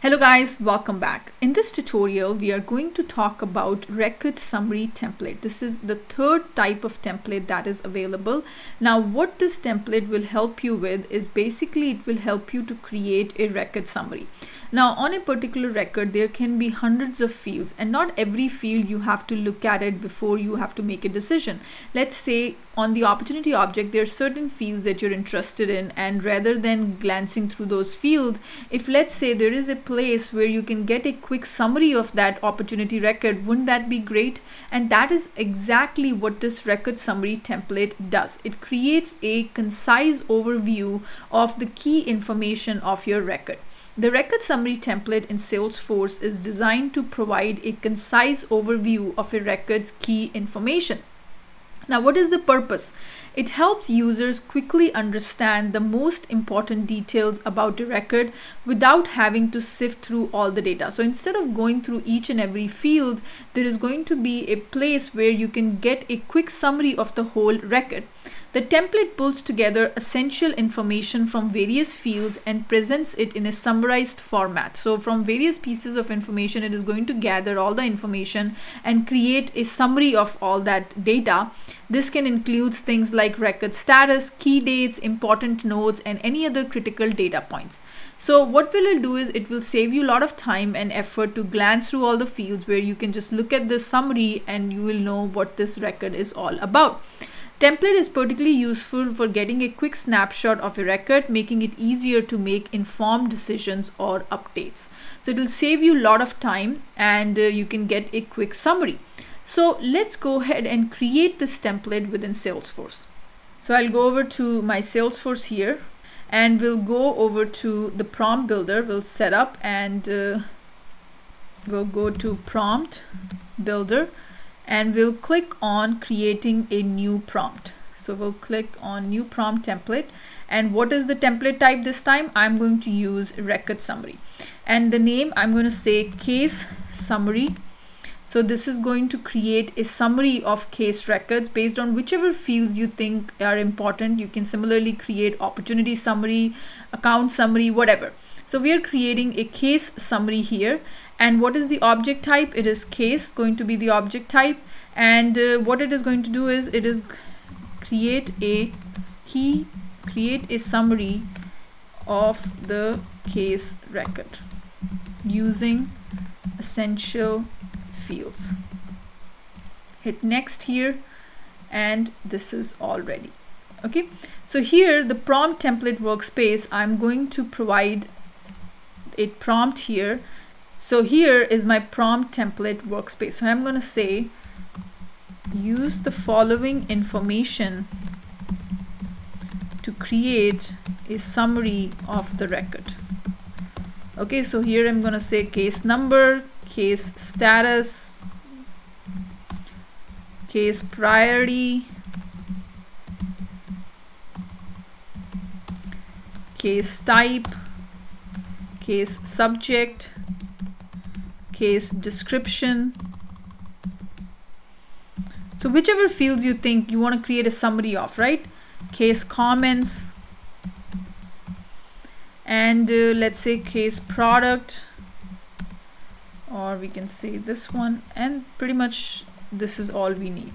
Hello guys, welcome back. In this tutorial, we are going to talk about record summary template. This is the third type of template that is available. Now, what this template will help you with is basically it will help you to create a record summary. Now on a particular record, there can be hundreds of fields and not every field you have to look at it before you have to make a decision. Let's say on the opportunity object, there are certain fields that you're interested in and rather than glancing through those fields, if let's say there is a place where you can get a quick summary of that opportunity record, wouldn't that be great? And that is exactly what this record summary template does. It creates a concise overview of the key information of your record. The record summary template in Salesforce is designed to provide a concise overview of a record's key information. Now, what is the purpose? It helps users quickly understand the most important details about a record without having to sift through all the data. So instead of going through each and every field, there is going to be a place where you can get a quick summary of the whole record. The template pulls together essential information from various fields and presents it in a summarized format. So from various pieces of information, it is going to gather all the information and create a summary of all that data. This can include things like record status, key dates, important notes, and any other critical data points. So what will it do is it will save you a lot of time and effort to glance through all the fields where you can just look at the summary and you will know what this record is all about. Template is particularly useful for getting a quick snapshot of a record, making it easier to make informed decisions or updates. So it will save you a lot of time and uh, you can get a quick summary. So let's go ahead and create this template within Salesforce. So I'll go over to my Salesforce here and we'll go over to the prompt builder. We'll set up and uh, we'll go to prompt builder and we'll click on creating a new prompt. So we'll click on new prompt template and what is the template type this time? I'm going to use record summary and the name I'm going to say case summary. So this is going to create a summary of case records based on whichever fields you think are important. You can similarly create opportunity summary, account summary, whatever. So we are creating a case summary here. And what is the object type? It is case going to be the object type. And uh, what it is going to do is it is create a key create a summary of the case record using essential fields. Hit next here and this is all ready. Okay? So here the prompt template workspace I'm going to provide a prompt here so here is my prompt template workspace. So I'm going to say use the following information to create a summary of the record. Okay, so here I'm going to say case number, case status, case priority, case type, case subject, case description. So whichever fields you think you want to create a summary of, right? Case comments and uh, let's say case product or we can say this one and pretty much this is all we need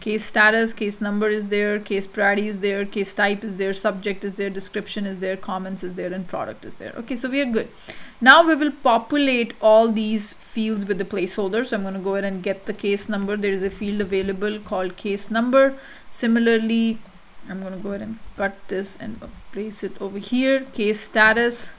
case status case number is there case priority is there case type is there subject is there description is there comments is there and product is there. Okay so we are good. Now we will populate all these fields with the placeholder so i'm going to go ahead and get the case number. There is a field available called case number. Similarly i'm going to go ahead and cut this and place it over here. Case status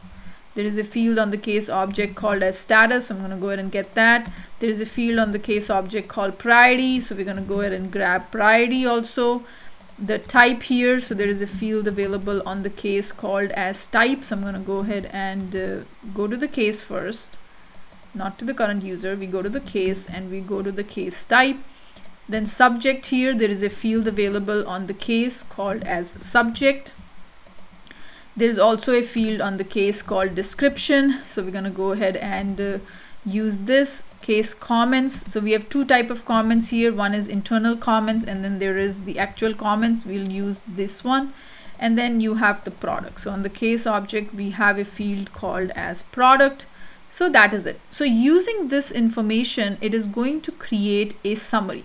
there is a field on the case object called as status. So i'm going to go ahead and get that. There is a field on the case object called priority. So we're going to go ahead and grab priority also. The type here so there is a field available on the case called as type so i'm going to go ahead and uh, go to the case first. Not to the current user. We go to the case and we go to the case type. Then subject here there is a field available on the case called as subject there's also a field on the case called description so we're going to go ahead and uh, use this case comments so we have two type of comments here one is internal comments and then there is the actual comments we'll use this one and then you have the product so on the case object we have a field called as product So that is it. So using this information, it is going to create a summary.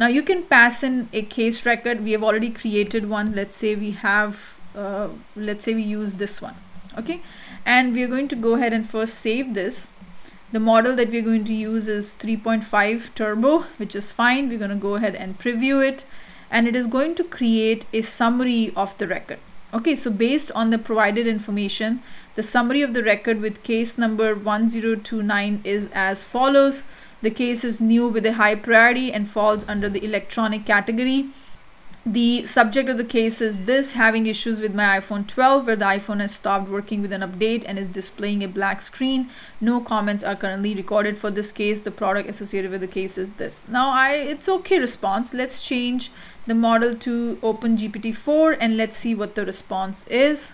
Now you can pass in a case record. We have already created one. Let's say we have, uh, let's say we use this one. Okay. And we're going to go ahead and first save this. The model that we're going to use is 3.5 turbo, which is fine. We're going to go ahead and preview it and it is going to create a summary of the record. Okay, so based on the provided information, the summary of the record with case number 1029 is as follows. The case is new with a high priority and falls under the electronic category. The subject of the case is this having issues with my iPhone 12 where the iPhone has stopped working with an update and is displaying a black screen. No comments are currently recorded for this case. The product associated with the case is this. Now I it's okay response. Let's change the model to OpenGPT-4 and let's see what the response is.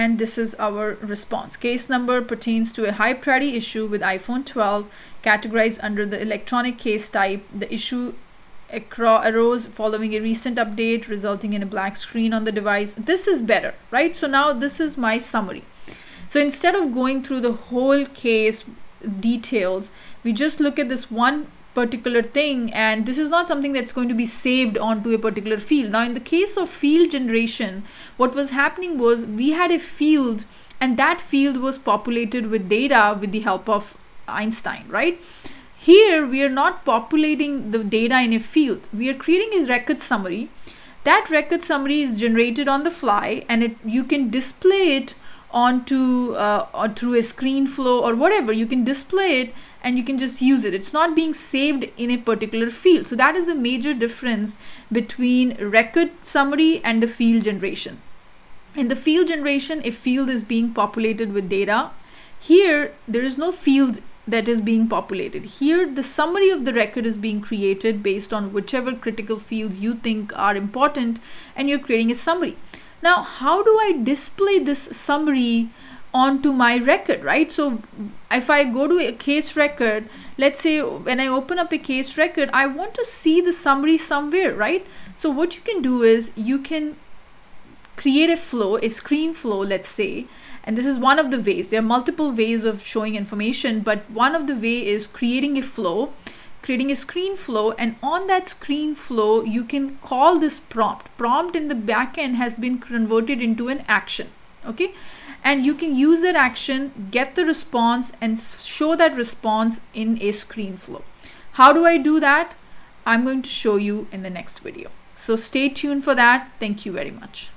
And this is our response. Case number pertains to a high priority issue with iPhone 12 categorized under the electronic case type. The issue arose following a recent update resulting in a black screen on the device. This is better, right? So now this is my summary. So instead of going through the whole case details, we just look at this one particular thing and this is not something that's going to be saved onto a particular field. Now in the case of field generation, what was happening was we had a field and that field was populated with data with the help of Einstein, right? Here we are not populating the data in a field. We are creating a record summary. That record summary is generated on the fly and it you can display it onto uh, or through a screen flow or whatever. You can display it and you can just use it. It's not being saved in a particular field. So that is a major difference between record summary and the field generation. In the field generation, a field is being populated with data. Here, there is no field that is being populated. Here, the summary of the record is being created based on whichever critical fields you think are important and you're creating a summary. Now, how do I display this summary onto my record, right? So if I go to a case record, let's say when I open up a case record, I want to see the summary somewhere, right? So what you can do is you can create a flow, a screen flow, let's say, and this is one of the ways. There are multiple ways of showing information, but one of the way is creating a flow, creating a screen flow, and on that screen flow, you can call this prompt. Prompt in the backend has been converted into an action, okay? and you can use that action, get the response and show that response in a screen flow. How do I do that? I'm going to show you in the next video. So stay tuned for that. Thank you very much.